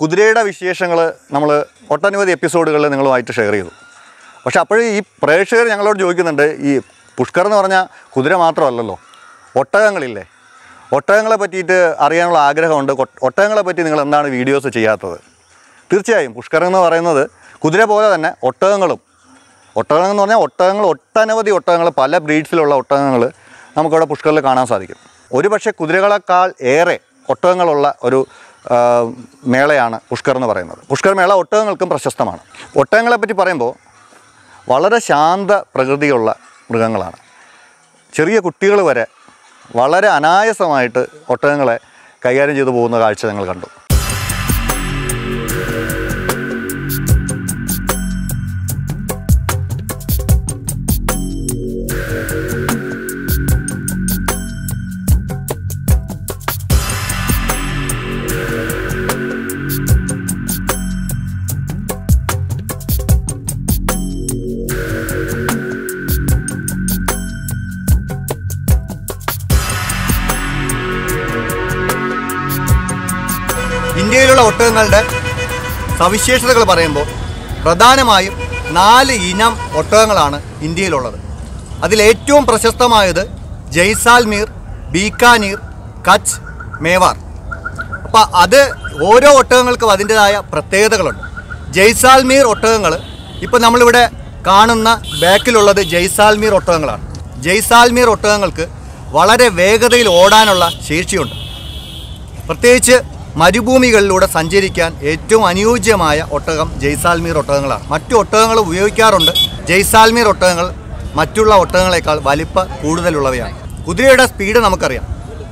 കുതിരയുടെ വിശേഷങ്ങൾ നമ്മൾ ഒട്ടനവധി എപ്പിസോഡുകളിൽ നിങ്ങളുമായിട്ട് ഷെയർ ചെയ്തു. പക്ഷേ അപ്പോഴും ഈ പ്രേക്ഷകർ ഞങ്ങളോട് ചോദിക്കുന്നുണ്ട് ഈ പുഷ്കർ എന്ന് പറഞ്ഞാൽ കുതിര മാത്രമല്ലല്ലോ ഒട്ടകങ്ങളില്ലേ? ഒട്ടകങ്ങളെ പറ്റിയിട്ട് അറിയാനുള്ള ആഗ്രഹമുണ്ട് ഒട്ടകങ്ങളെ പറ്റി നിങ്ങൾ എന്താണ് വീഡിയോസ് ചെയ്യാത്തത്? തീർച്ചയായും പുഷ്കർ എന്ന് പറയുന്നത് കുതിര പോലെ തന്നെ ഒട്ടകങ്ങളും. ഒട്ടകങ്ങൾ എന്ന് പറഞ്ഞാൽ ഒട്ടകങ്ങൾ ഒട്ടനവധി ഒട്ടകങ്ങൾ പല ബ്രീഡ്സിലുള്ള ഒട്ടകങ്ങൾ നമുക്കവിടെ പുഷ്കറിൽ കാണാൻ സാധിക്കും. ഒരു പക്ഷേ കുതിരകളെക്കാൾ ഏറെ ഒട്ടകങ്ങളുള്ള ഒരു മേളയാണ് പുഷ്കർ എന്ന് പറയുന്നത്. പുഷ്കർ മേള ഒട്ടകങ്ങൾക്കും പ്രശസ്തമാണ്. ഒട്ടകങ്ങളെ പറ്റി പറയുമ്പോൾ വളരെ ശാന്ത പ്രകൃതിയുള്ള മൃഗങ്ങളാണ്. ചെറിയ കുട്ടികൾ വരെ വളരെ അനായാസമായിട്ട് ഒട്ടകങ്ങളെ കൈകാര്യം ചെയ്തു പോകുന്ന കാഴ്ച ഞങ്ങൾ കണ്ടു. ഇന്ത്യയിലുള്ള ഒട്ടകങ്ങളുടെ സവിശേഷതകൾ പറയുമ്പോൾ പ്രധാനമായും നാല് ഇനം ഒട്ടകങ്ങളാണ് ഇന്ത്യയിലുള്ളത്. അതിലേറ്റവും പ്രശസ്തമായത് ജയ്സാൽമീർ ബീക്കാനീർ കച്ച് മേവാർ. അപ്പോൾ അത് ഓരോ ഒട്ടകങ്ങൾക്കും അതിന്റെതായ പ്രത്യേകതകളുണ്ട്. ജയ്സാൽമീർ ഒട്ടകങ്ങൾ ഇപ്പോൾ നമ്മളിവിടെ കാണുന്ന ബാക്കിലുള്ളത് ജയ്സാൽമീർ ഒട്ടകങ്ങളാണ്. ജയ്സാൽമീർ ഒട്ടകങ്ങൾക്ക് വളരെ വേഗതയിൽ ഓടാനുള്ള ശേഷിയുണ്ട്. പ്രത്യേകിച്ച് മരുഭൂമികളിലൂടെ സഞ്ചരിക്കാൻ ഏറ്റവും അനുയോജ്യമായ ഒട്ടകം ജയ്സാൽമീർ ഒട്ടകങ്ങളാണ്. മറ്റു ഒട്ടകങ്ങൾ ഉപയോഗിക്കാറുണ്ട്. ജയ്സാൽമീർ ഒട്ടകങ്ങൾ മറ്റുള്ള ഒട്ടകങ്ങളെക്കാൾ വലിപ്പ കൂടുതലുള്ളവയാണ്. കുതിരയുടെ സ്പീഡ് നമുക്കറിയാം.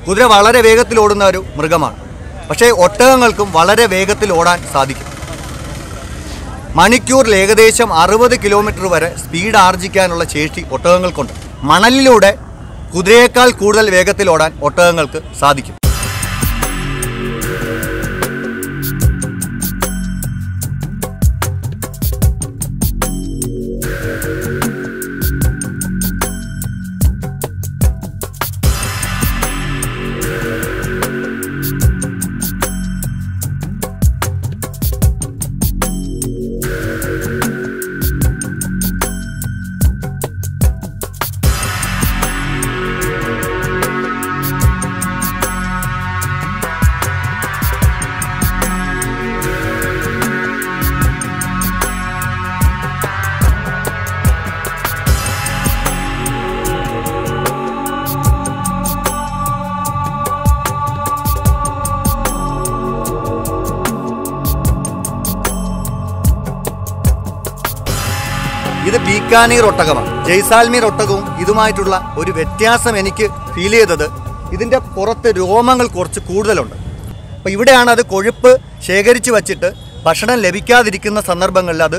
കുതിര വളരെ വേഗത്തിൽ ഓടുന്ന ഒരു മൃഗമാണ്. പക്ഷേ ഒട്ടകങ്ങൾക്കും വളരെ വേഗത്തിൽ ഓടാൻ സാധിക്കും. മണിക്കൂറിൽ ഏകദേശം അറുപത് കിലോമീറ്റർ വരെ സ്പീഡ് ആർജിക്കാനുള്ള ശേഷി ഒട്ടകങ്ങൾക്കുണ്ട്. മണലിലൂടെ കുതിരയേക്കാൾ കൂടുതൽ വേഗത്തിൽ ഓടാൻ ഒട്ടകങ്ങൾക്ക് സാധിക്കും. ഇത് ബീക്കാനീർ ഒട്ടകമാണ്. ജയ്സാൽമീർ ഒട്ടകവും ഇതുമായിട്ടുള്ള ഒരു വ്യത്യാസം എനിക്ക് ഫീൽ ചെയ്തത് ഇതിന്റെ പുറത്ത് രോമങ്ങൾ കുറച്ച് കൂടുതലുണ്ട്. അപ്പോൾ ഇവിടെയാണ് അത് കൊഴുപ്പ് ശേഖരിച്ച് വച്ചിട്ട് ഭക്ഷണം ലഭിക്കാതിരിക്കുന്ന സന്ദർഭങ്ങളിൽ അത്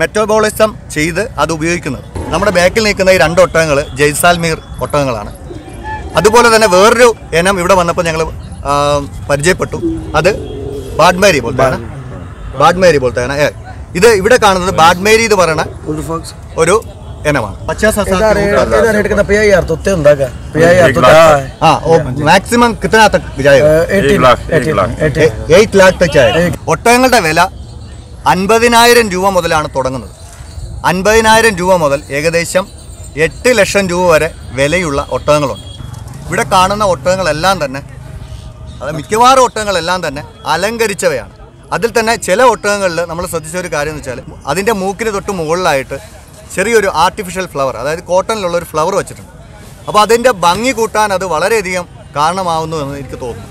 മെറ്റബോളിസം ചെയ്ത് അത് ഉപയോഗിക്കുന്നത്. നമ്മുടെ ബാക്കിൽ നിൽക്കുന്ന ഈ രണ്ട് ഒട്ടകങ്ങൾ ജയ്സാൽമീർ ഒട്ടകങ്ങളാണ്. അതുപോലെ തന്നെ വേറൊരു ഇനം ഇവിടെ വന്നപ്പോൾ ഞങ്ങൾ പരിചയപ്പെട്ടു. അത് ബാഡ്മേരി പോലത്തെ ബാഡ്മേരി. പോലത്തെ ഏ, ഇത് ഇവിടെ കാണുന്നത് ബാഡ്മേരി എന്ന് പറയുന്ന ഒരു ഇനമാണ്. മാക്സിമം കിട്ടാത്ത എയ്റ്റ് ലാക്ക്. ചായ ഒട്ടകങ്ങളുടെ വില അൻപതിനായിരം രൂപ മുതലാണ് തുടങ്ങുന്നത്. അൻപതിനായിരം രൂപ മുതൽ ഏകദേശം എട്ട് ലക്ഷം രൂപ വരെ വിലയുള്ള ഒട്ടകങ്ങളുണ്ട്. ഇവിടെ കാണുന്ന ഒട്ടകങ്ങളെല്ലാം തന്നെ അത് മിക്കവാറും ഒട്ടകങ്ങളെല്ലാം തന്നെ അലങ്കരിച്ചവയാണ്. അതിൽ തന്നെ ചില ഒട്ടകങ്ങളിൽ നമ്മൾ ശ്രദ്ധിച്ച ഒരു കാര്യം എന്ന് വെച്ചാൽ അതിന്റെ മൂക്കിന് തൊട്ട് മുകളിലായിട്ട് ചെറിയൊരു ആർട്ടിഫിഷ്യൽ ഫ്ലവർ അതായത് കോട്ടണിലുള്ള ഒരു ഫ്ലവർ വെച്ചിട്ടുണ്ട്. അപ്പോൾ അതിന്റെ ഭംഗി കൂട്ടാൻ അത് വളരെയധികം കാരണമാവുന്നു എന്ന് എനിക്ക് തോന്നുന്നു.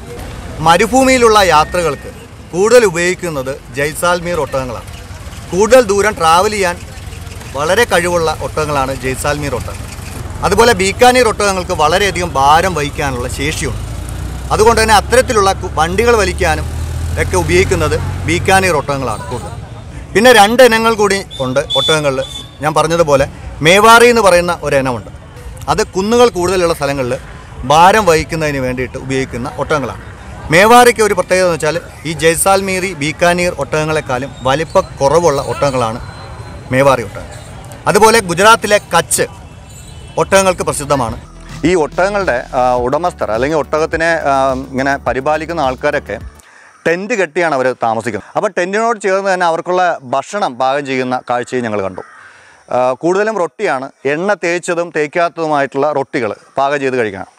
മരുഭൂമിയിലുള്ള യാത്രകൾക്ക് കൂടുതൽ ഉപയോഗിക്കുന്നത് ജയ്സാൽമീർ ഒട്ടകങ്ങളാണ്. കൂടുതൽ ദൂരം ട്രാവൽ ചെയ്യാൻ വളരെ കഴിവുള്ള ഒട്ടകങ്ങളാണ് ജയ്സാൽമീർ ഒട്ടകങ്ങൾ. അതുപോലെ ബീക്കാനീർ ഒട്ടകങ്ങൾക്ക് വളരെയധികം ഭാരം വഹിക്കാനുള്ള ശേഷിയുണ്ട്. അതുകൊണ്ട് തന്നെ അത്തരത്തിലുള്ള വണ്ടികൾ വലിക്കാനും ഒക്കെ ഉപയോഗിക്കുന്നത് ബീക്കാനീർ ഒട്ടകങ്ങളാണ്. കൂടുതൽ പിന്നെ രണ്ട് ഇനങ്ങൾ കൂടി ഉണ്ട് ഒട്ടകങ്ങളിൽ. ഞാൻ പറഞ്ഞതുപോലെ മേവാറി എന്ന് പറയുന്ന ഒരു ഇനമുണ്ട്. അത് കുന്നുകൾ കൂടുതലുള്ള സ്ഥലങ്ങളിൽ ഭാരം വഹിക്കുന്നതിന് വേണ്ടിയിട്ട് ഉപയോഗിക്കുന്ന ഒട്ടകങ്ങളാണ്. മേവാറിക്ക് ഒരു പ്രത്യേകത എന്ന് വെച്ചാൽ ഈ ജയ്സാൽമീറി ബീക്കാനീർ ഒട്ടകങ്ങളെക്കാളും വലിപ്പ കുറവുള്ള ഒട്ടകങ്ങളാണ് മേവാറി ഒട്ടകങ്ങൾ. അതുപോലെ ഗുജറാത്തിലെ കച്ച് ഒട്ടകങ്ങൾക്ക് പ്രസിദ്ധമാണ്. ഈ ഒട്ടകങ്ങളുടെ ഉടമസ്ഥർ അല്ലെങ്കിൽ ഒട്ടകത്തിനെ ഇങ്ങനെ പരിപാലിക്കുന്ന ആൾക്കാരൊക്കെ ടെന്റ് കെട്ടിയാണ് അവർ താമസിക്കുന്നത്. അപ്പോൾ ടെന്റിനോട് ചേർന്ന് തന്നെ അവർക്കുള്ള ഭക്ഷണം പാകം ചെയ്യുന്ന കാഴ്ചയും ഞങ്ങൾ കണ്ടു. കൂടുതലും റൊട്ടിയാണ്. എണ്ണ തേച്ചതും തേക്കാത്തതുമായിട്ടുള്ള റൊട്ടികൾ പാകം ചെയ്ത് കഴിക്കണം.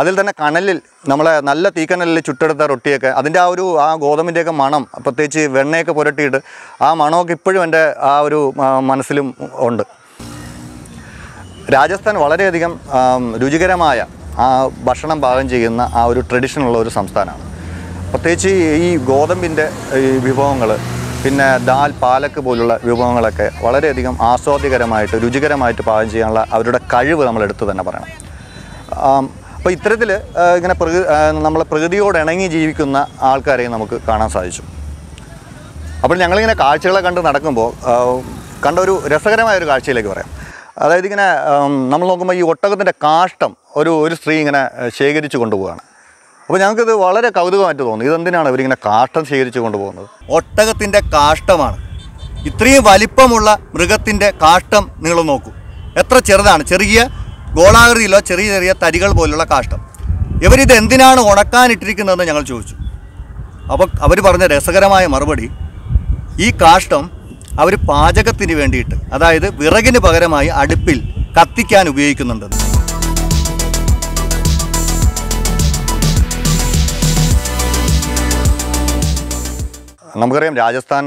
അതിൽ തന്നെ കനലിൽ നമ്മളെ നല്ല തീക്കനലിൽ ചുട്ടെടുത്ത റൊട്ടിയൊക്കെ അതിന്റെ ആ ഒരു ആ ഗോതമ്പിന്റെയൊക്കെ മണം പ്രത്യേകിച്ച് വെണ്ണയൊക്കെ പുരട്ടിയിട്ട് ആ മണമൊക്കെ ഇപ്പോഴും എന്റെ ആ ഒരു മനസ്സിലും ഉണ്ട്. രാജസ്ഥാൻ വളരെയധികം രുചികരമായ ആ ഭക്ഷണം പാകം ചെയ്യുന്ന ആ ഒരു ട്രഡീഷനുള്ള ഒരു സംസ്ഥാനമാണ്. പ്രത്യേകിച്ച് ഈ ഗോതമ്പിന്റെ ഈ വിഭവങ്ങൾ പിന്നെ ദാൽ പാലക്ക് പോലുള്ള വിഭവങ്ങളൊക്കെ വളരെയധികം ആസ്വാദ്യകരമായിട്ട് രുചികരമായിട്ട് പാകം ചെയ്യാനുള്ള അവരുടെ കഴിവ് നമ്മൾ എടുത്തു തന്നെ പറയണം. അപ്പോൾ ഇത്തരത്തിൽ ഇങ്ങനെ പ്രകൃ നമ്മളെ പ്രകൃതിയോട് ഇണങ്ങി ജീവിക്കുന്ന ആൾക്കാരെയും നമുക്ക് കാണാൻ സാധിച്ചു. അപ്പോൾ ഞങ്ങളിങ്ങനെ കാഴ്ചകളെ കണ്ട് നടക്കുമ്പോൾ കണ്ട ഒരു രസകരമായ ഒരു കാഴ്ചയിലേക്ക് പറയാം. അതായത് ഇങ്ങനെ നമ്മൾ നോക്കുമ്പോൾ ഈ ഒട്ടകത്തിന്റെ കാഷ്ടം ഒരു ഒരു സ്ത്രീ ഇങ്ങനെ ശേഖരിച്ചു കൊണ്ടുപോവുകയാണ്. അപ്പോൾ ഞങ്ങൾക്കിത് വളരെ കൗതുകമായിട്ട് തോന്നി ഇതെന്തിനാണ് ഇവരിങ്ങനെ കാഷ്ടം ശേഖരിച്ചു കൊണ്ടുപോകുന്നത്? ഒട്ടകത്തിന്റെ കാഷ്ടമാണ്. ഇത്രയും വലിപ്പമുള്ള മൃഗത്തിന്റെ കാഷ്ടം നിങ്ങൾ നോക്കൂ. എത്ര ചെറുതാണ്? ചെറിയ ഗോളാകൃതിയിലോ ചെറിയ ചെറിയ തരികൾ പോലുള്ള കാഷ്ടം. ഇവരിത് എന്തിനാണ് ഉണക്കാനിട്ടിരിക്കുന്നതെന്ന് ഞങ്ങൾ ചോദിച്ചു. അപ്പോൾ അവർ പറഞ്ഞ രസകരമായ മറുപടി ഈ കാഷ്ടം അവർ പാചകത്തിന് വേണ്ടിയിട്ട് അതായത് വിറകിന് പകരമായി അടുപ്പിൽ കത്തിക്കാൻ ഉപയോഗിക്കുന്നുണ്ടെന്ന്. നമുക്കറിയാം രാജസ്ഥാൻ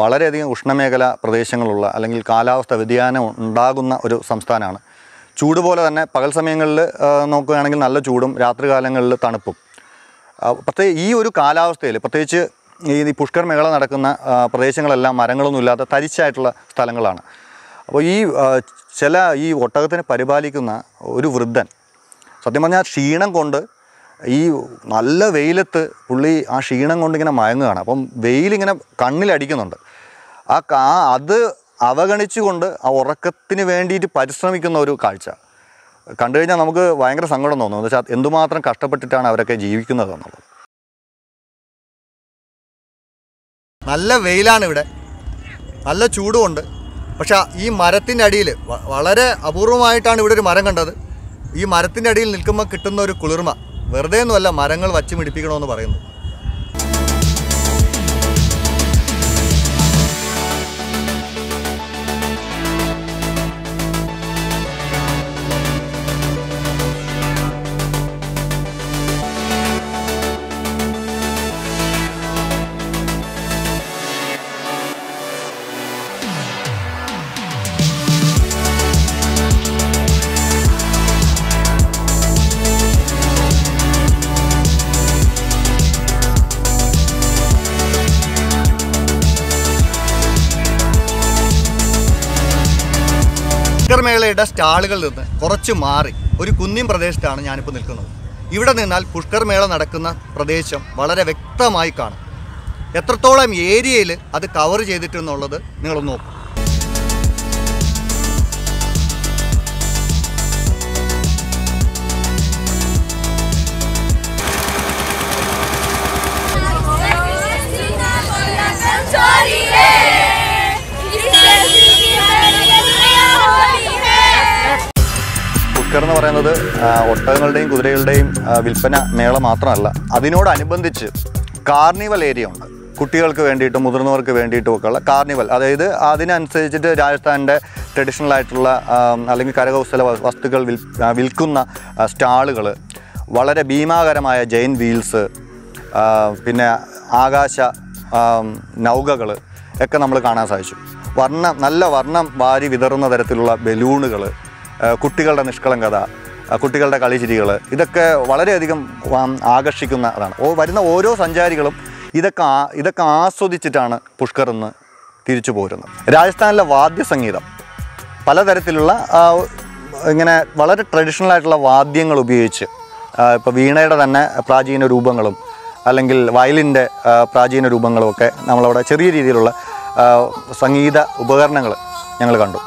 വളരെയധികം ഉഷ്ണമേഖല പ്രദേശങ്ങളുള്ള അല്ലെങ്കിൽ കാലാവസ്ഥ വ്യതിയാനം ഉണ്ടാകുന്ന ഒരു സംസ്ഥാനമാണ്. ചൂട് പോലെ തന്നെ പകൽ സമയങ്ങളിൽ നോക്കുകയാണെങ്കിൽ നല്ല ചൂടും രാത്രികാലങ്ങളിൽ തണുപ്പും. പ്രത്യേക പ്രത്യേ ഈ ഒരു കാലാവസ്ഥയിൽ പ്രത്യേകിച്ച് ഈ പുഷ്കർ മേഖല നടക്കുന്ന പ്രദേശങ്ങളെല്ലാം മരങ്ങളൊന്നും ഇല്ലാത്ത തരിച്ചായിട്ടുള്ള സ്ഥലങ്ങളാണ്. അപ്പോൾ ഈ ചില ഈ ഒട്ടകത്തിനെ പരിപാലിക്കുന്ന ഒരു വൃദ്ധൻ സത്യം പറഞ്ഞാൽ ക്ഷീണം കൊണ്ട് ഈ നല്ല വെയിലത്ത് പുള്ളി ആ ക്ഷീണം കൊണ്ടിങ്ങനെ മയങ്ങുകയാണ്. അപ്പം വെയിലിങ്ങനെ കണ്ണിലടിക്കുന്നുണ്ട്. ആ കാ അത് അവഗണിച്ചുകൊണ്ട് ആ ഉറക്കത്തിന് വേണ്ടിയിട്ട് പരിശ്രമിക്കുന്ന ഒരു കാഴ്ച. കണ്ടു കഴിഞ്ഞാൽ നമുക്ക് ഭയങ്കര സങ്കടം തോന്നും. എന്ന് വെച്ചാൽ എന്തുമാത്രം കഷ്ടപ്പെട്ടിട്ടാണ് അവരൊക്കെ ജീവിക്കുന്നത് എന്നുള്ളത്. നല്ല വെയിലാണ് ഇവിടെ നല്ല ചൂടുമുണ്ട്. പക്ഷേ ഈ മരത്തിന്റെ അടിയിൽ വളരെ അപൂർവമായിട്ടാണ് ഇവിടെ ഒരു മരം കണ്ടത്. ഈ മരത്തിന്റെ അടിയിൽ നിൽക്കുമ്പോൾ കിട്ടുന്ന ഒരു കുളിർമ. വെറുതെ ഒന്നുമല്ല മരങ്ങൾ വച്ച് പിടിപ്പിക്കണമെന്ന് പറയുന്നു. പുഷ്കർമേളയുടെ സ്റ്റാളുകളിൽ നിന്ന് കുറച്ച് മാറി ഒരു കുന്നിൻ പ്രദേശത്താണ് ഞാനിപ്പോൾ നിൽക്കുന്നത്. ഇവിടെ നിന്നാൽ പുഷ്കർ മേള നടക്കുന്ന പ്രദേശം വളരെ വ്യക്തമായി കാണും. എത്രത്തോളം ഏരിയയിൽ അത് കവർ ചെയ്തിട്ടെന്നുള്ളത് നിങ്ങളൊന്ന് നോക്കും. പറയുന്നത് ഒട്ടകങ്ങളുടെയും കുതിരകളുടെയും വിൽപ്പന മേള മാത്രമല്ല. അതിനോടനുബന്ധിച്ച് കാർണിവൽ ഏരിയ ഉണ്ട്. കുട്ടികൾക്ക് വേണ്ടിയിട്ടും മുതിർന്നവർക്ക് വേണ്ടിയിട്ടും ഒക്കെ ഉള്ള കാർണിവൽ. അതായത് അതിനനുസരിച്ചിട്ട് രാജസ്ഥാനിന്റെ ട്രഡീഷണൽ ആയിട്ടുള്ള അല്ലെങ്കിൽ കരകൗശല വസ്തുക്കൾ വിൽ വിൽക്കുന്ന സ്റ്റാളുകൾ വളരെ ഭീമാകരമായ ജെയിൻ വീൽസ് പിന്നെ ആകാശ നൗകകൾ ഒക്കെ നമ്മൾ കാണാൻ സാധിച്ചു. വർണം നല്ല വർണം വാരി വിതറുന്ന തരത്തിലുള്ള ബലൂണുകൾ കുട്ടികളുടെ നിഷ്കളങ്കത കുട്ടികളുടെ കളിചിരികൾ ഇതൊക്കെ വളരെയധികം ആകർഷിക്കുന്ന അതാണ്. ഓ വരുന്ന ഓരോ സഞ്ചാരികളും ഇതൊക്കെ ഇതൊക്കെ ആസ്വദിച്ചിട്ടാണ് പുഷ്കർ എന്ന് തിരിച്ചു പോരുന്നത്. രാജസ്ഥാനിലെ വാദ്യസംഗീതം. പലതരത്തിലുള്ള ഇങ്ങനെ വളരെ ട്രഡീഷണൽ ആയിട്ടുള്ള വാദ്യങ്ങൾ ഉപയോഗിച്ച് ഇപ്പോൾ വീണയുടെ തന്നെ പ്രാചീന രൂപങ്ങളും അല്ലെങ്കിൽ വയലിന്റെ പ്രാചീന രൂപങ്ങളും ഒക്കെ നമ്മളവിടെ ചെറിയ രീതിയിലുള്ള സംഗീത ഉപകരണങ്ങൾ ഞങ്ങൾ കണ്ടു.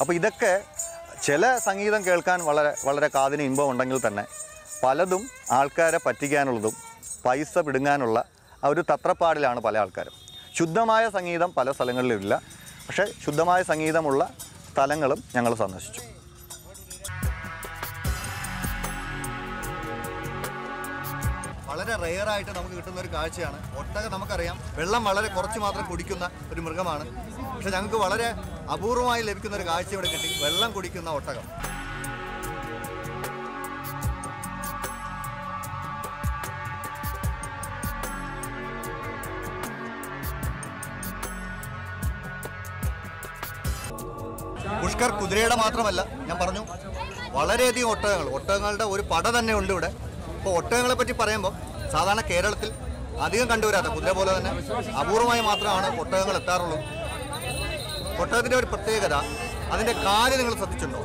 അപ്പോൾ ഇതൊക്കെ ചില സംഗീതം കേൾക്കാൻ വളരെ വളരെ കാതിന് ഇമ്പം ഉണ്ടെങ്കിൽ തന്നെ പലതും ആൾക്കാരെ പറ്റിക്കാനുള്ളതും പൈസ പിടുങ്ങാനുള്ള ആ ഒരു തത്രപ്പാടിലാണ് പല ആൾക്കാരും. ശുദ്ധമായ സംഗീതം പല സ്ഥലങ്ങളിലും ഇല്ല പക്ഷേ ശുദ്ധമായ സംഗീതമുള്ള സ്ഥലങ്ങളും ഞങ്ങൾ സന്ദർശിച്ചു. വളരെ റെയർ ആയിട്ട് നമുക്ക് കിട്ടുന്ന ഒരു കാഴ്ചയാണ്. ഒട്ടക നമുക്കറിയാം. വെള്ളം വളരെ കുറച്ച് മാത്രം കുടിക്കുന്ന ഒരു മൃഗമാണ്. പക്ഷെ ഞങ്ങൾക്ക് വളരെ അപൂർവമായി ലഭിക്കുന്ന ഒരു കാഴ്ച ഇവിടെ കിട്ടി. വെള്ളം കുടിക്കുന്ന ഒട്ടകം. പുഷ്കർ കുതിരയുടെ മാത്രമല്ല ഞാൻ പറഞ്ഞു വളരെയധികം ഒട്ടകങ്ങൾ. ഒട്ടകങ്ങളുടെ ഒരു പട തന്നെ ഉണ്ട് ഇവിടെ. അപ്പോൾ ഒട്ടകങ്ങളെ പറ്റി പറയുമ്പോൾ സാധാരണ കേരളത്തിൽ അധികം കണ്ടുവരാത്ത കുതിര പോലെ തന്നെ അപൂർവമായി മാത്രമാണ് ഒട്ടകങ്ങൾ എത്താറുള്ളൂ. ഒട്ടകത്തിന്റെ ഒരു പ്രത്യേകത അതിന്റെ കാൽ നിങ്ങൾ ശ്രദ്ധിച്ചിട്ടുണ്ടോ?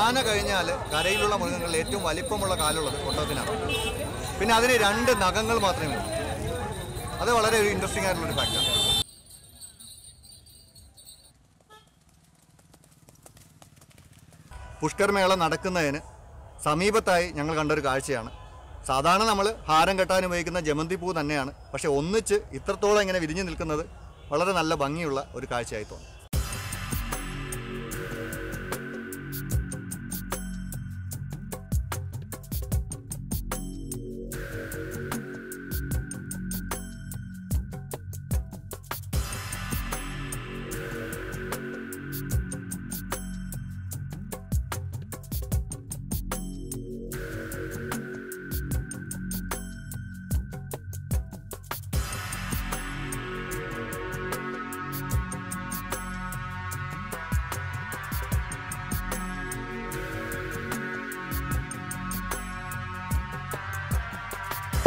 ആന കഴിഞ്ഞാൽ കരയിലുള്ള മൃഗങ്ങളിൽ ഏറ്റവും വലിപ്പമുള്ള കാലുള്ളത് ഒട്ടകത്തിനാണ് പിന്നെ അതിന് രണ്ട് നഖങ്ങൾ മാത്രമേ ഉള്ളൂ. അത് വളരെ ഒരു ഇൻട്രസ്റ്റിംഗ് ആയിട്ടുള്ളൊരു ഫാക്റ്റാണ് പുഷ്കർ മേള നടക്കുന്നതിന് സമീപത്തായി ഞങ്ങൾ കണ്ടൊരു കാഴ്ചയാണ്. സാധാരണ നമ്മൾ ഹാരം കെട്ടാൻ ഉപയോഗിക്കുന്ന ജമന്തി പൂ തന്നെയാണ്. പക്ഷേ ഒന്നിച്ച് ഇത്രത്തോളം ഇങ്ങനെ വിരിഞ്ഞു നിൽക്കുന്നത് വളരെ നല്ല ഭംഗിയുള്ള ഒരു കാഴ്ചയായി തോന്നി.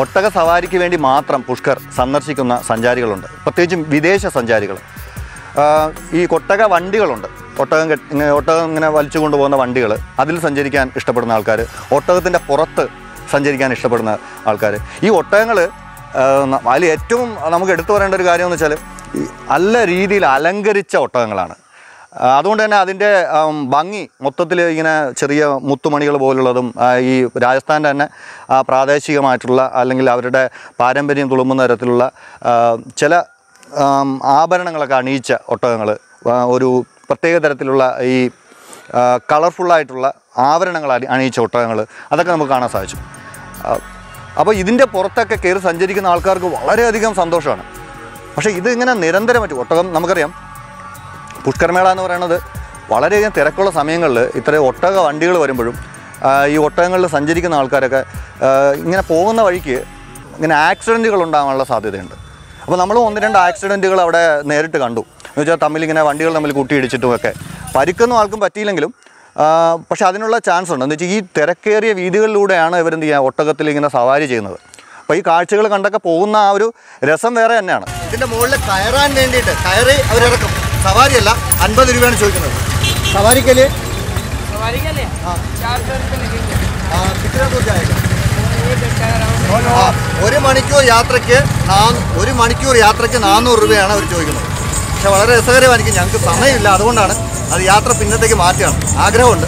ഒട്ടക സവാരിക്ക് വേണ്ടി മാത്രം പുഷ്കർ സന്ദർശിക്കുന്ന സഞ്ചാരികളുണ്ട്. പ്രത്യേകിച്ചും വിദേശ സഞ്ചാരികൾ. ഈ കൊട്ടക വണ്ടികളുണ്ട്. ഒട്ടകം ഒട്ടകം ഇങ്ങനെ വലിച്ചു കൊണ്ടുപോകുന്ന വണ്ടികൾ അതിൽ സഞ്ചരിക്കാൻ ഇഷ്ടപ്പെടുന്ന ആൾക്കാർ ഒട്ടകത്തിന്റെ പുറത്ത് സഞ്ചരിക്കാൻ ഇഷ്ടപ്പെടുന്ന ആൾക്കാർ ഈ ഒട്ടകങ്ങൾ അതിൽ ഏറ്റവും നമുക്ക് എടുത്തു പറയേണ്ട ഒരു കാര്യം എന്ന് വെച്ചാൽ നല്ല രീതിയിൽ അലങ്കരിച്ച ഒട്ടകങ്ങളാണ്. അതുകൊണ്ട് തന്നെ അതിന്റെ ഭംഗി മൊത്തത്തിൽ ഇങ്ങനെ ചെറിയ മുത്തുമണികൾ പോലുള്ളതും ഈ രാജസ്ഥാന്റെ തന്നെ പ്രാദേശികമായിട്ടുള്ള അല്ലെങ്കിൽ അവരുടെ പാരമ്പര്യം തുളുമ്പുന്ന തരത്തിലുള്ള ചില ആഭരണങ്ങളൊക്കെ അണിയിച്ച ഒട്ടകങ്ങൾ ഒരു പ്രത്യേക തരത്തിലുള്ള ഈ കളർഫുള്ളായിട്ടുള്ള ആഭരണങ്ങൾ അണി- അണിയിച്ച ഒട്ടകങ്ങൾ അതൊക്കെ നമുക്ക് കാണാൻ സാധിച്ചു. അപ്പോൾ ഇതിന്റെ പുറത്തൊക്കെ കയറി സഞ്ചരിക്കുന്ന ആൾക്കാർക്ക് വളരെയധികം സന്തോഷമാണ്. പക്ഷേ ഇതിങ്ങനെ നിരന്തരമായിട്ട് ഒട്ടകം നമുക്കറിയാം പുഷ്കർമേള എന്ന് പറയുന്നത് വളരെയധികം തിരക്കുള്ള സമയങ്ങളിൽ ഇത്രയും ഒട്ടക വണ്ടികൾ വരുമ്പോഴും ഈ ഒട്ടകങ്ങളിൽ സഞ്ചരിക്കുന്ന ആൾക്കാരൊക്കെ ഇങ്ങനെ പോകുന്ന വഴിക്ക് ഇങ്ങനെ ആക്സിഡന്റുകൾ ഉണ്ടാകാനുള്ള സാധ്യതയുണ്ട്. അപ്പോൾ നമ്മൾ ഒന്ന് രണ്ട് ആക്സിഡന്റുകൾ അവിടെ നേരിട്ട് കണ്ടു. എന്ന് വെച്ചാൽ തമ്മിൽ ഇങ്ങനെ വണ്ടികൾ തമ്മിൽ കൂട്ടിയിടിച്ചിട്ടും ഒക്കെ. പരിക്കൊന്നും ആൾക്കും പറ്റിയില്ലെങ്കിലും പക്ഷേ പക്ഷെ അതിനുള്ള ചാൻസ് ഉണ്ട്. എന്ന് വെച്ചാൽ ഈ തിരക്കേറിയ വീതികളിലൂടെയാണ് ഇവരെന്ത് ചെയ്യുക ഒട്ടകത്തിൽ ഇങ്ങനെ സവാരി ചെയ്യുന്നത്. അപ്പോൾ ഈ കാഴ്ചകൾ കണ്ടൊക്കെ പോകുന്ന ആ ഒരു രസം വേറെ തന്നെയാണ്. ഇതിന്റെ മുകളിൽ കയറാൻ വേണ്ടിയിട്ട് കയറി അവരിറക്കും. സവാരി അല്ല അൻപത് രൂപയാണ് ചോദിക്കുന്നത്. സവാരിക്കൽ? ഒരു മണിക്കൂർ യാത്രയ്ക്ക് ഒരു മണിക്കൂർ യാത്രയ്ക്ക് നാനൂറ് രൂപയാണ് അവർ ചോദിക്കുന്നത്. പക്ഷെ വളരെ രസകരമായിരിക്കും. ഞങ്ങൾക്ക് സമയമില്ല. അതുകൊണ്ടാണ് അത് യാത്ര പിന്നത്തേക്ക് മാറ്റുകയാണ്. ആഗ്രഹമുണ്ട്.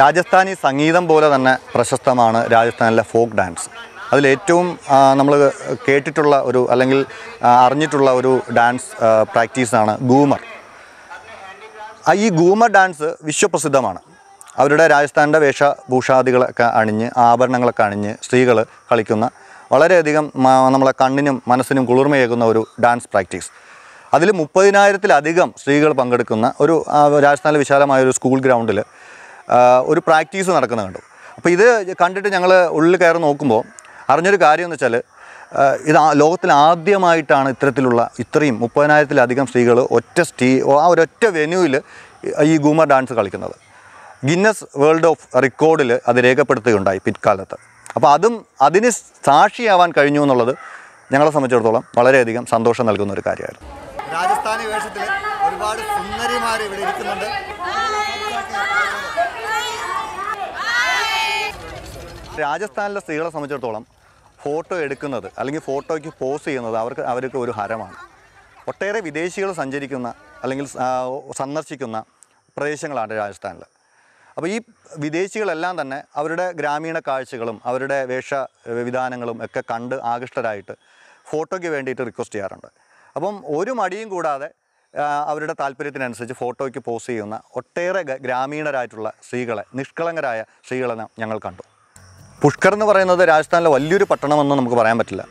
രാജസ്ഥാനി സംഗീതം പോലെ തന്നെ പ്രശസ്തമാണ് രാജസ്ഥാനിലെ ഫോക്ക് ഡാൻസ്. അതിലേറ്റവും നമ്മൾ കേട്ടിട്ടുള്ള ഒരു അല്ലെങ്കിൽ അറിഞ്ഞിട്ടുള്ള ഒരു ഡാൻസ് പ്രാക്ടീസാണ് ഗൂമർ. ഈ ഗൂമർ ഡാൻസ് വിശ്വപ്രസിദ്ധമാണ്. അവരുടെ രാജസ്ഥാന്റെ വേഷഭൂഷാദികളൊക്കെ അണിഞ്ഞ് ആഭരണങ്ങളൊക്കെ അണിഞ്ഞ് സ്ത്രീകൾ കളിക്കുന്ന വളരെയധികം നമ്മളെ കണ്ണിനും മനസ്സിനും കുളിർമയേകുന്ന ഒരു ഡാൻസ് പ്രാക്ടീസ്. അതിൽ മുപ്പതിനായിരത്തിലധികം സ്ത്രീകൾ പങ്കെടുക്കുന്ന ഒരു രാജസ്ഥാനിലെ വിശാലമായ ഒരു സ്കൂൾ ഗ്രൗണ്ടിൽ ഒരു പ്രാക്ടീസ് നടക്കുന്നുണ്ട് അപ്പോൾ ഇത് കണ്ടിട്ട് ഞങ്ങൾ ഉള്ളിൽ കയറി നോക്കുമ്പോൾ അറിഞ്ഞൊരു കാര്യം എന്ന് വെച്ചാൽ ഇത് ലോകത്തിൽ ആദ്യമായിട്ടാണ് ഇത്തരത്തിലുള്ള ഇത്രയും മുപ്പതിനായിരത്തിലധികം സ്ത്രീകൾ ഒറ്റ സ്റ്റീ ആ ഒരൊറ്റ വെന്യൂവിൽ ഈ ഗൂമർ ഡാൻസ് കളിക്കുന്നത്. ഗിന്നസ് വേൾഡ് ഓഫ് റെക്കോർഡിൽ അത് രേഖപ്പെടുത്തുകയുണ്ടായി പിൽക്കാലത്ത്. അപ്പോൾ അതും അതിന് സാക്ഷിയാവാൻ കഴിഞ്ഞു എന്നുള്ളത് ഞങ്ങളെ സംബന്ധിച്ചിടത്തോളം വളരെയധികം സന്തോഷം നൽകുന്ന ഒരു കാര്യമായിരുന്നു. രാജസ്ഥാനി വേഷത്തിൽ ഒരുപാട് സുന്ദരിമാർ ഇവിടെ ഇരിക്കുന്നുണ്ട്. രാജസ്ഥാനിലെ സ്ത്രീകളെ സംബന്ധിച്ചിടത്തോളം ഫോട്ടോ എടുക്കുന്നത് അല്ലെങ്കിൽ ഫോട്ടോയ്ക്ക് പോസ് ചെയ്യുന്നത് അവർക്ക് അവർക്ക് ഒരു ഹരമാണ്. ഒട്ടേറെ വിദേശികൾ സഞ്ചരിക്കുന്ന അല്ലെങ്കിൽ സന്ദർശിക്കുന്ന പ്രദേശങ്ങളാണ് രാജസ്ഥാനിൽ അപ്പോൾ ഈ വിദേശികളെല്ലാം തന്നെ അവരുടെ ഗ്രാമീണ കാഴ്ചകളും അവരുടെ വേഷ വിധാനങ്ങളും ഒക്കെ കണ്ട് ആകൃഷ്ടരായിട്ട് ഫോട്ടോയ്ക്ക് വേണ്ടിയിട്ട് റിക്വസ്റ്റ് ചെയ്യാറുണ്ട്. അപ്പം ഒരു മടിയും കൂടാതെ അവരുടെ താല്പര്യത്തിനനുസരിച്ച് ഫോട്ടോയ്ക്ക് പോസ് ചെയ്യുന്ന ഒട്ടേറെ ഗ്രാമീണരായിട്ടുള്ള സ്ത്രീകളെ നിഷ്കളങ്കരായ സ്ത്രീകളെ ഞങ്ങൾ കണ്ടു. പുഷ്കർ എന്ന് പറയുന്നത് രാജസ്ഥാനിലെ വലിയൊരു പട്ടണമെന്ന് നമുക്ക് പറയാൻ പറ്റില്ല.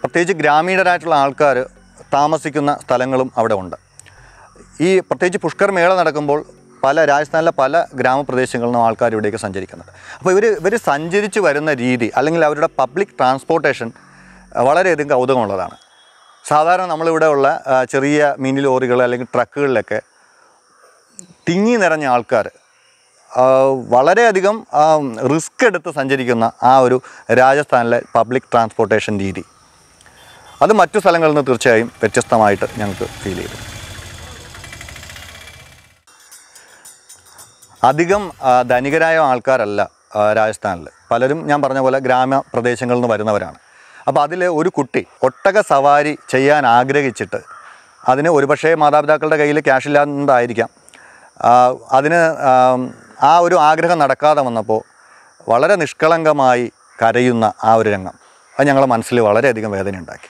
പ്രത്യേകിച്ച് ഗ്രാമീണരായിട്ടുള്ള ആൾക്കാർ താമസിക്കുന്ന സ്ഥലങ്ങളും അവിടെ ഉണ്ട്. ഈ പ്രത്യേകിച്ച് പുഷ്കർ മേള നടക്കുമ്പോൾ പല രാജസ്ഥാനിലെ പല ഗ്രാമപ്രദേശങ്ങളിൽ നിന്നും ആൾക്കാർ ഇവിടേക്ക് സഞ്ചരിക്കുന്നത്. അപ്പോൾ ഇവർ ഇവർ സഞ്ചരിച്ച് വരുന്ന രീതി അല്ലെങ്കിൽ അവരുടെ പബ്ലിക് ട്രാൻസ്പോർട്ടേഷൻ വളരെയധികം കൗതുകമുള്ളതാണ്. സാധാരണ നമ്മളിവിടെ ഉള്ള ചെറിയ മിനി ലോറികൾ അല്ലെങ്കിൽ ട്രക്കുകളിലൊക്കെ തിങ്ങി നിറഞ്ഞ ആൾക്കാർ വളരെയധികം റിസ്ക് എടുത്ത് സഞ്ചരിക്കുന്ന ആ ഒരു രാജസ്ഥാനിലെ പബ്ലിക് ട്രാൻസ്പോർട്ടേഷൻ രീതി. അത് മറ്റു സ്ഥലങ്ങളിൽ നിന്ന് തീർച്ചയായും വ്യത്യസ്തമായിട്ട് ഞങ്ങൾക്ക് ഫീൽ ചെയ്തു. അധികം ധനികരായ ആൾക്കാരല്ല രാജസ്ഥാനിൽ പലരും ഞാൻ പറഞ്ഞ പോലെ ഗ്രാമപ്രദേശങ്ങളിൽ നിന്ന് വരുന്നവരാണ്. അപ്പോൾ അതിൽ ഒരു കുട്ടി ഒട്ടക സവാരി ചെയ്യാൻ ആഗ്രഹിച്ചിട്ട് അതിന് ഒരുപക്ഷേ മാതാപിതാക്കളുടെ കയ്യിൽ ക്യാഷ് ഇല്ലാത്തതായിരിക്കാം അതിന് ആ, ഒരു ആഗ്രഹം നടക്കാതെ വന്നപ്പോൾ വളരെ നിഷ്കളങ്കമായി കരയുന്ന ആ ഒരു രംഗം. അത് ഞങ്ങളെ മനസ്സിൽ വളരെയധികം വേദന ഉണ്ടാക്കി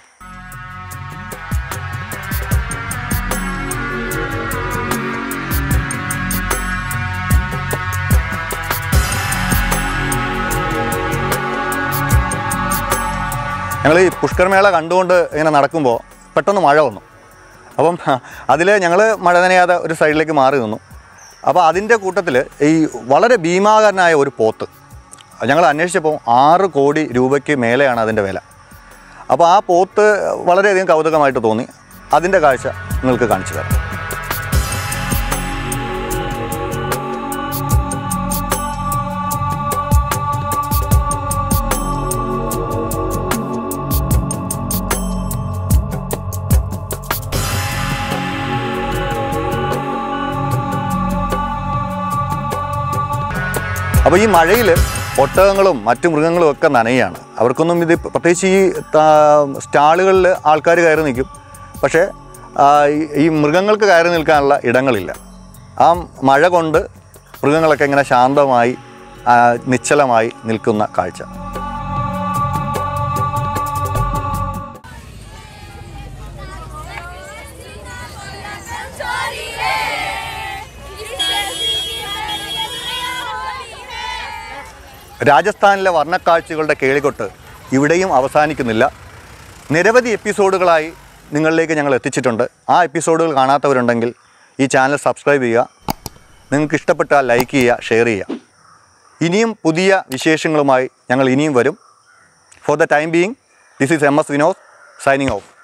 ഞങ്ങൾ ഈ പുഷ്കർമേള കണ്ടുകൊണ്ട് ഇങ്ങനെ നടക്കുമ്പോൾ പെട്ടെന്ന് മഴ വന്നു. അപ്പം അതിൽ ഞങ്ങൾ മഴ നനയാതെ ഒരു സൈഡിലേക്ക് മാറി നിന്നു. അപ്പോൾ അതിന്റെ കൂട്ടത്തിൽ ഈ വളരെ ഭീമാകരനായ ഒരു പോത്ത്. ഞങ്ങൾ അന്വേഷിച്ചപ്പോൾ ആറ് കോടി രൂപയ്ക്ക് മേലെയാണ് അതിന്റെ വില. അപ്പോൾ ആ പോത്ത് വളരെയധികം കൗതുകമായിട്ട് തോന്നി. അതിന്റെ കാഴ്ച നിങ്ങൾക്ക് കാണിച്ചു തരാം. അപ്പോൾ ഈ മഴയിൽ ഒട്ടകങ്ങളും മറ്റു മൃഗങ്ങളും ഒക്കെ നനയാണ്. അവർക്കൊന്നും ഇത് പ്രത്യേകിച്ച് ഈ സ്റ്റാളുകളിൽ ആൾക്കാർ കയറി നിൽക്കും. പക്ഷേ ഈ മൃഗങ്ങൾക്ക് കയറി നിൽക്കാനുള്ള ഇടങ്ങളില്ല. ആ മഴ കൊണ്ട് മൃഗങ്ങളൊക്കെ ഇങ്ങനെ ശാന്തമായി നിശ്ചലമായി നിൽക്കുന്ന കാഴ്ച. രാജസ്ഥാനിലെ വർണക്കാഴ്ചകളുടെ കേളികൊട്ട് ഇവിടെയും അവസാനിക്കുന്നില്ല. നിരവധി എപ്പിസോഡുകളായി നിങ്ങളിലേക്ക് ഞങ്ങൾ എത്തിച്ചിട്ടുണ്ട്. ആ എപ്പിസോഡുകൾ കാണാത്തവരുണ്ടെങ്കിൽ ഈ ചാനൽ സബ്സ്ക്രൈബ് ചെയ്യുക. നിങ്ങൾക്ക് ഇഷ്ടപ്പെട്ടാൽ ലൈക്ക് ചെയ്യുക ഷെയർ ചെയ്യുക. ഇനിയും പുതിയ വിശേഷങ്ങളുമായി ഞങ്ങൾ ഇനിയും വരും. For the time being this is M S Vinod signing off